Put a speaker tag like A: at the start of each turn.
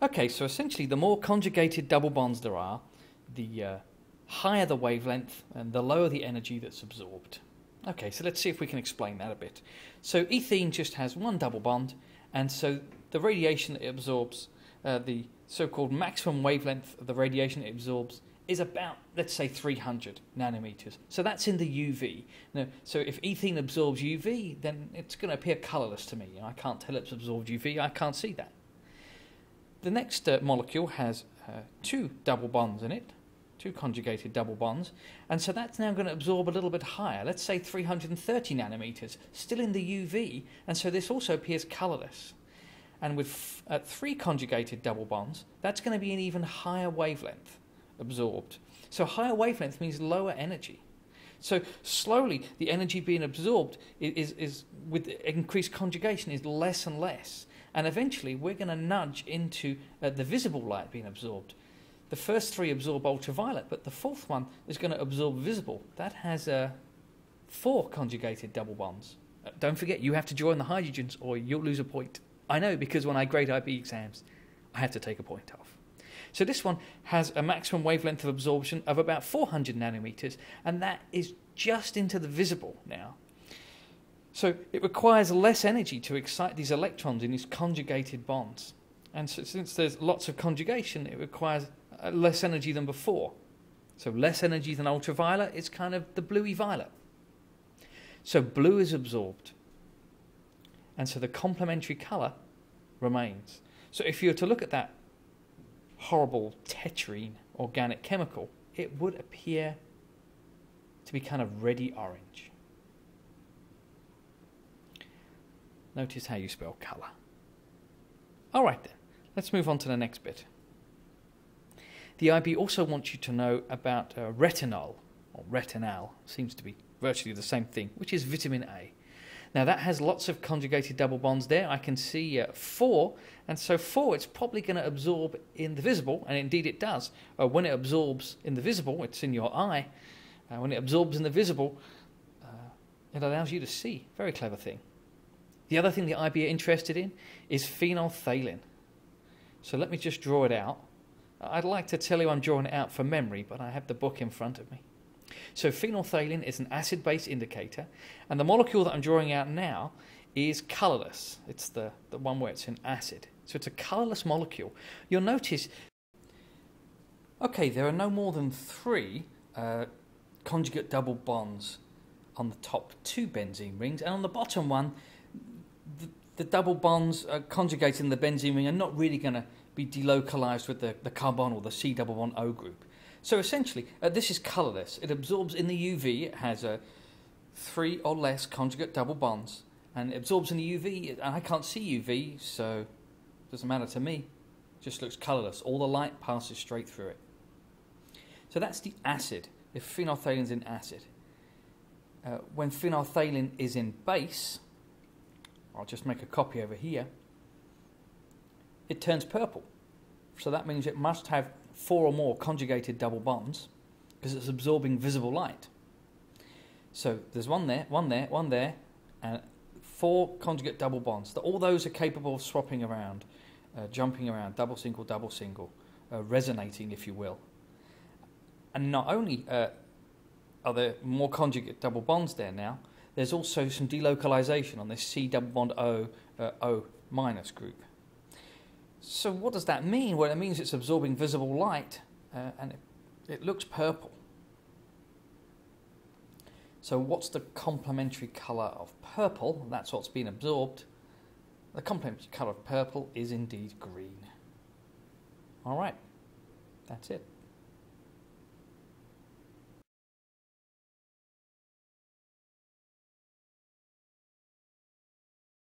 A: Okay, so essentially, the more conjugated double bonds there are, the uh, higher the wavelength and the lower the energy that's absorbed. Okay, so let's see if we can explain that a bit. So ethene just has one double bond, and so the radiation it absorbs, uh, the so-called maximum wavelength of the radiation it absorbs, is about, let's say, 300 nanometers. So that's in the UV. Now, so if ethene absorbs UV, then it's going to appear colorless to me. I can't tell it's absorbed UV. I can't see that. The next uh, molecule has uh, two double bonds in it, two conjugated double bonds, and so that's now going to absorb a little bit higher, let's say 330 nanometers, still in the UV, and so this also appears colorless. And with uh, three conjugated double bonds, that's going to be an even higher wavelength absorbed. So higher wavelength means lower energy. So slowly, the energy being absorbed is, is, is with increased conjugation is less and less, and eventually we're going to nudge into uh, the visible light being absorbed. The first three absorb ultraviolet, but the fourth one is going to absorb visible. That has uh, four conjugated double bonds. Uh, don't forget, you have to join the hydrogens or you'll lose a point. I know because when I grade IB exams, I have to take a point off. So this one has a maximum wavelength of absorption of about 400 nanometers, and that is just into the visible now. So it requires less energy to excite these electrons in these conjugated bonds. And so since there's lots of conjugation, it requires uh, less energy than before. So less energy than ultraviolet is kind of the bluey violet. So blue is absorbed. And so the complementary colour remains. So if you were to look at that horrible tetraene organic chemical, it would appear to be kind of reddy orange. Notice how you spell colour. All right then, let's move on to the next bit. The IB also wants you to know about uh, retinol, or retinal, seems to be virtually the same thing, which is vitamin A. Now that has lots of conjugated double bonds there. I can see uh, four, and so four it's probably going to absorb in the visible, and indeed it does. Uh, when it absorbs in the visible, it's in your eye. Uh, when it absorbs in the visible, uh, it allows you to see. Very clever thing. The other thing that I'd be interested in is phenolphthalein. So let me just draw it out. I'd like to tell you I'm drawing it out for memory, but I have the book in front of me. So phenolphthalein is an acid-base indicator, and the molecule that I'm drawing out now is colorless. It's the, the one where it's in acid. So it's a colorless molecule. You'll notice, okay, there are no more than three uh, conjugate double bonds on the top two benzene rings, and on the bottom one, the, double bonds uh, in the benzene ring are not really going to be delocalized with the, the carbonyl, the C double bond O group. So essentially, uh, this is colorless. It absorbs in the UV. It has a three or less conjugate double bonds, and it absorbs in the UV. And I can't see UV, so it doesn't matter to me. It just looks colorless. All the light passes straight through it. So that's the acid. If phenolphthalein is in acid, uh, when phenolphthalein is in base, I'll just make a copy over here. It turns purple. So that means it must have four or more conjugated double bonds because it's absorbing visible light. So there's one there, one there, one there, and four conjugate double bonds. All those are capable of swapping around, uh, jumping around, double single, double single, uh, resonating, if you will. And not only uh, are there more conjugate double bonds there now, there's also some delocalization on this C double bond O, uh, O minus group. So what does that mean? Well, it means it's absorbing visible light uh, and it, it looks purple. So what's the complementary colour of purple? That's what's been absorbed. The complementary colour of purple is indeed green. All right, that's it.